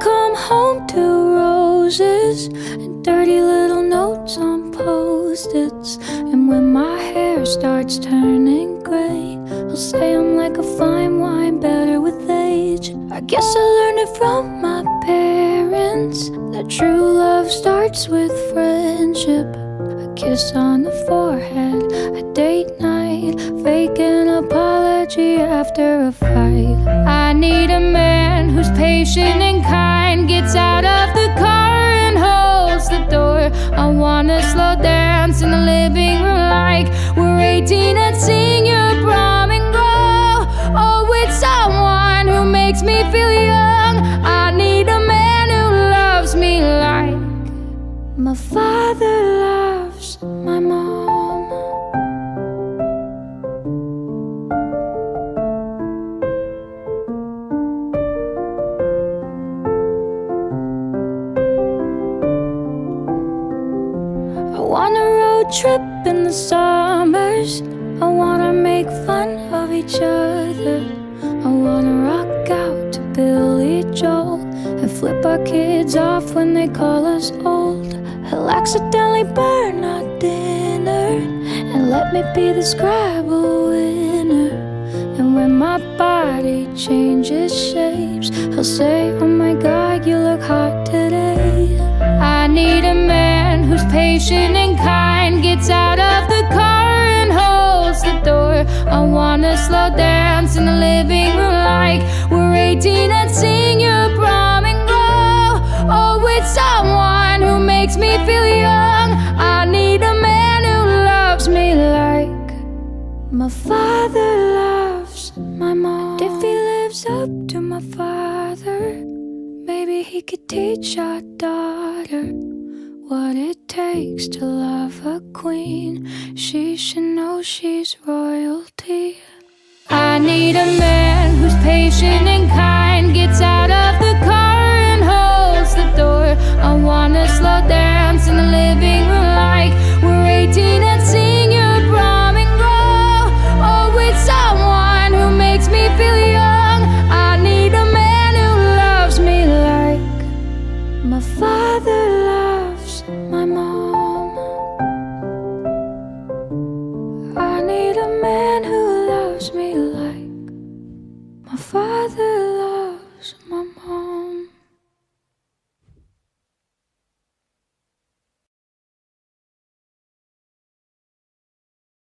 Come home to roses and dirty little notes on post-its. And when my hair starts turning gray, I'll say I'm like a fine wine, better with age. I guess I learned it from my parents that true love starts with friendship. A kiss on the forehead, a date night, fake an apology after a fight. I need a man patient and kind, gets out of the car and holds the door. I wanna slow dance in the living room like we're 18 and sing your prom and go. Oh, with someone who makes me feel young. I need a man who loves me like my father loves my mom. Trip in the summers. I wanna make fun of each other. I wanna rock out to Billy Joel and flip our kids off when they call us old. I'll accidentally burn our dinner and let me be the Scrabble winner. And when my body changes shapes, I'll say, Oh my god, you look hot today. I need a man who's patient I wanna slow dance in the living room like we're 18 and sing your prom and go. Oh, with someone who makes me feel young. I need a man who loves me like my father loves my mom. If he lives up to my father, maybe he could teach our daughter what it takes to love a queen. She should know she's royalty. Need a man